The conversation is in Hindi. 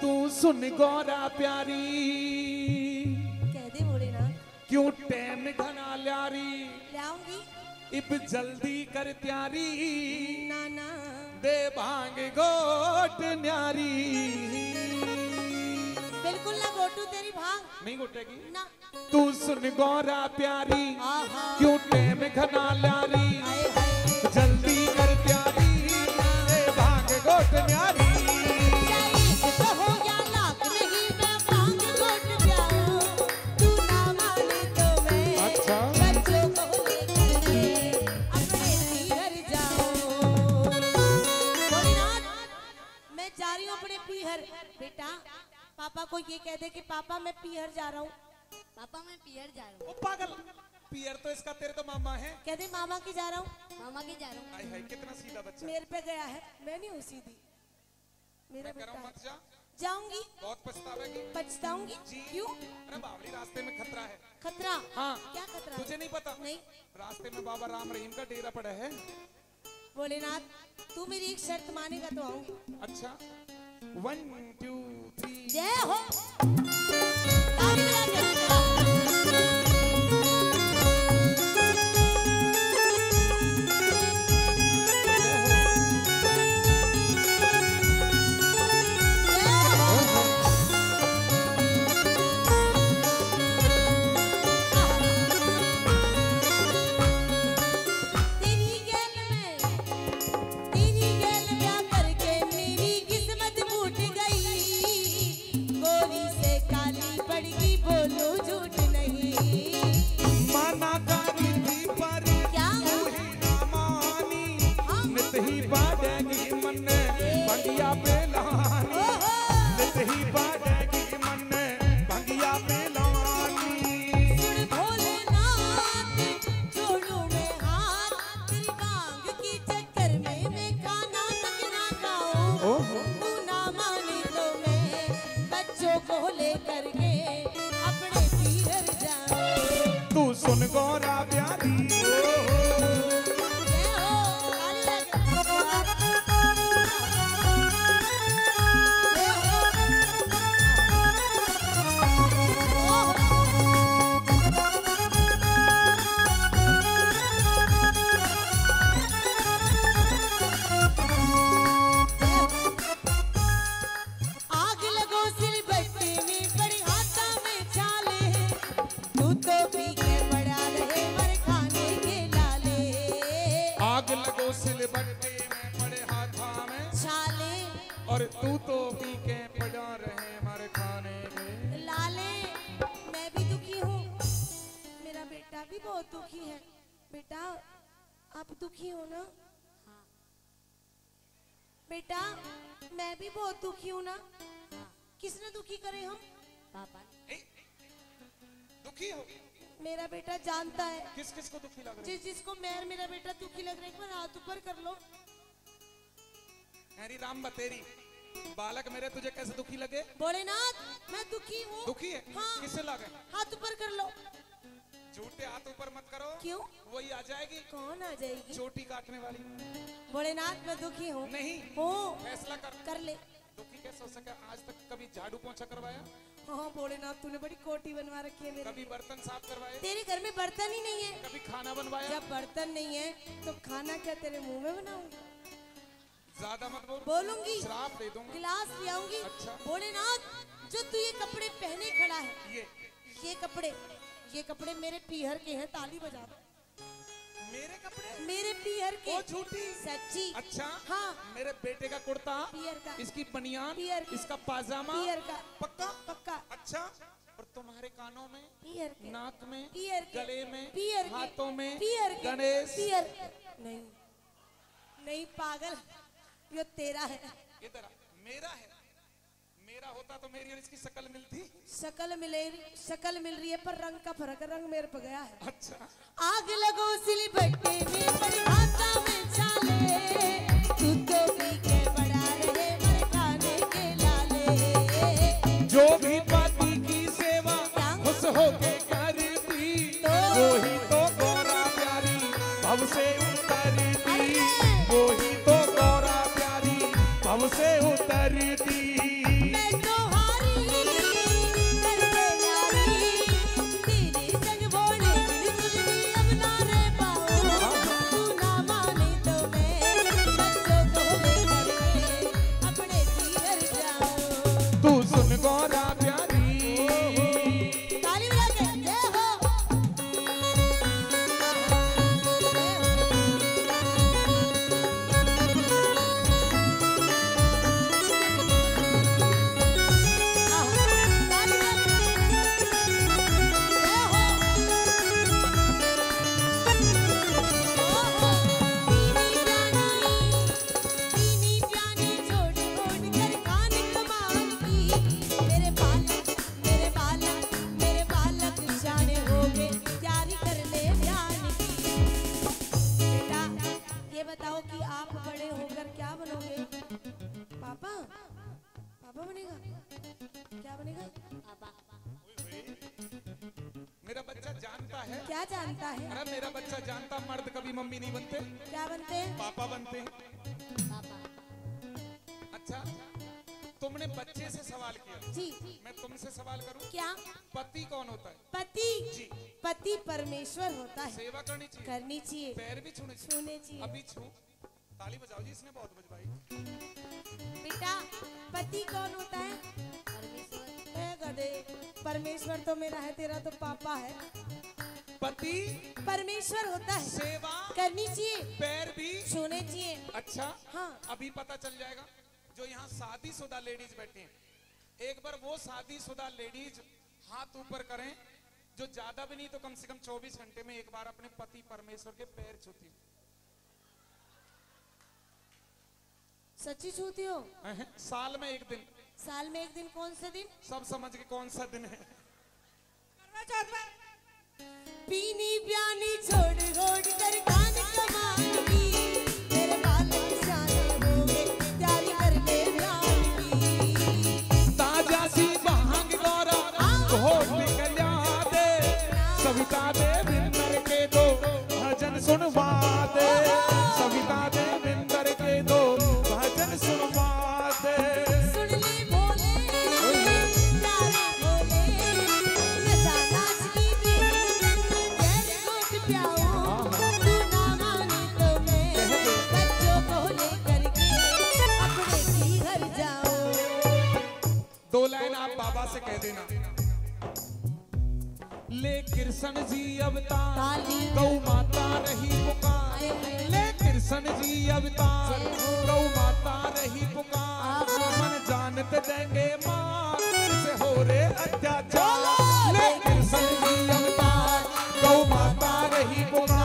तू सुन गौरा प्यारी। कह दे भोलेनाथ क्यों टैम घना ल्यारी? लाऊँगी इब जल्दी कर त्यारी। ना ना दे भाँग गोट न्यारी। बिल्कुल ना गोटू तेरी भाँग। नहीं गोटेगी? ना। तू सुन गौरा प्यारी। क्यों टेम घना ल्यारी? हाय हाय। पापा को ये कह दे कि पापा मैं पीहर जा रहा हूँ। पापा मैं पियर जा रहा ओ पागल। पियर तो इसका तेरे तो मामा है। कह दे मामा की जा रहा हूँ। हूँ मामा के जा रहा हूँ। हाय हाय कितना सीधा बच्चा। मेरे पे गया है। मैं नहीं हूँ सीधी। मेरा हूँ बेटा। मत जा। जाऊँगी। बहुत पछतावेगी। पछताऊँगी? क्यों? अरे बावली रास्ते में खतरा है। खतरा? हाँ। क्या खतरा? तुझे नहीं पता? नहीं। रास्ते में बाबा राम रहीम का डेरा पड़ा है। भोलेनाथ तू मेरी एक शर्त मानेगा तो आऊँगी। अच्छा। One two Derro. सुन गौरा प्यारी आग लगो सिलबट्टे में पड़े हाथा में। छाले और तू तो पी के पड़ा रहे मर खाने में। लाले मैं भी दुखी हूँ। मेरा बेटा भी बहुत दुखी है। बेटा आप दुखी हो ना? बेटा मैं भी बहुत दुखी हूँ ना? किसने दुखी करे हम? पापा दुखी हो मेरा बेटा जानता है। किस किस को दुखी लग रहा जिस जिसको मैं मेरा बेटा दुखी लग रहा है एक बार हाथ ऊपर कर लो। हरी राम बतेरी बालक मेरे तुझे कैसे दुखी लगे? भोलेनाथ मैं दुखी हूँ। दुखी है? हाँ। किससे लगे? हाथ ऊपर कर लो। झूठे हाथ ऊपर मत करो। क्यों? वही आ जाएगी। कौन आ जाएगी? चोटी काटने वाली। भोलेनाथ मैं दुखी हूँ। नहीं। हूँ। फैसला कर। कर ले। दुखी कैसे हो सके? आज तक कभी झाड़ू पोछा करवाया? हाँ भोलेनाथ तूने बड़ी कोटी बनवा रखी है मेरी कभी बर्तन साफ़ करवाए? तेरे घर में बर्तन ही नहीं है। कभी खाना बनवाया? जब बर्तन नहीं है तो खाना क्या तेरे मुँह में बनाऊँगी ज़्यादा मत बोल। बोलूँगी। श्राप दे दूँगा। गिलास ले आऊँगी। अच्छा। भोलेनाथ जो तू ये कपड़े पहने खड़ा है ये। ये कपड़े ये कपड़े मेरे पीहर के हैं ताली बजा दो। मेरे कपड़े? मेरे पीहर के। ओ झूठी। सच्ची। अच्छा हाँ। मेरे बेटे का कुर्ता पीहर का। इसकी बनियान पियर। इसका पाजामा पीहर का। पक्का? पक्का। अच्छा और तुम्हारे कानों में? पियर के। नाक में? पियर के। गले में? पियर के। हाथों में? पियर के। गणेश? पियर। नहीं। नहीं पागल। ये तेरा है। इधर आ, मेरा है। मेरा होता तो मेरी और इसकी शक्ल मिलती। शकल मिले शकल मिल रही है पर रंग का फ़र्क रंग मेरे पे गया है। अच्छा। आग लगो सिली भट्टे में बड़ी में चाले। तू तो पी के बड़ा रहे खाने के लाले। जो भी पाती की सेवा खुश होके करती तो? वो ही तो गौरा प्यारी भव से उतरती। अरे! वो ही तो गौरा प्यारी भव से उतरती पापा मेरा बच्चा जानता है। क्या जानता है? अरे मेरा बच्चा जानता मर्द कभी मम्मी नहीं बनते। क्या बनते हैं? पापा बनते हैं। अच्छा तुमने बच्चे से सवाल किया। जी। मैं तुमसे सवाल करूँ? क्या? पति कौन होता है? पति? जी। पति परमेश्वर होता है। सेवा करनी चाहिए। करनी चाहिए। पैर भी छूने चाहिए। छूने चाहिए। अभी छू। ताली बजाओ जी इसने बहुत बजवाई। बेटा पति कौन होता है? परमेश्वर तो मेरा है तेरा तो पापा है। पति परमेश्वर होता है। सेवा करनी चाहिए। पैर भी। छूने चाहिए। अच्छा हाँ। अभी पता चल जाएगा जो यहाँ शादी शुदा लेडीज़ बैठी हैं। एक बार वो शादी शुदा लेडीज़ हाथ ऊपर करें जो ज़्यादा भी नहीं तो कम से कम 24 घंटे में एक बार अपने पति परमेश्वर के पैर छूती सच्ची छूती हो? साल में एक दिन। साल में एक दिन कौन सा दिन? सब समझ के कौन सा दिन है? पीनी प्यानी छोड़ छोड़ कर खान कमानी तेरे बालक सियाने गए तैयारी कर ले ब्याह की। ताज़ा सी बहंग गौरा निकल्या दे सविता दे बिंदर के दो भजन सुनवा दे। सविता से कह देना। ले कृष्ण जी अवतार गौ माता रही पुकार। ले कृष्ण जी अवतार गौ माता रही पुकार। मन जानत देंगे मार से हो रे अत्याचार। ले कृष्ण जी अवतार गौ माता रही पुकार।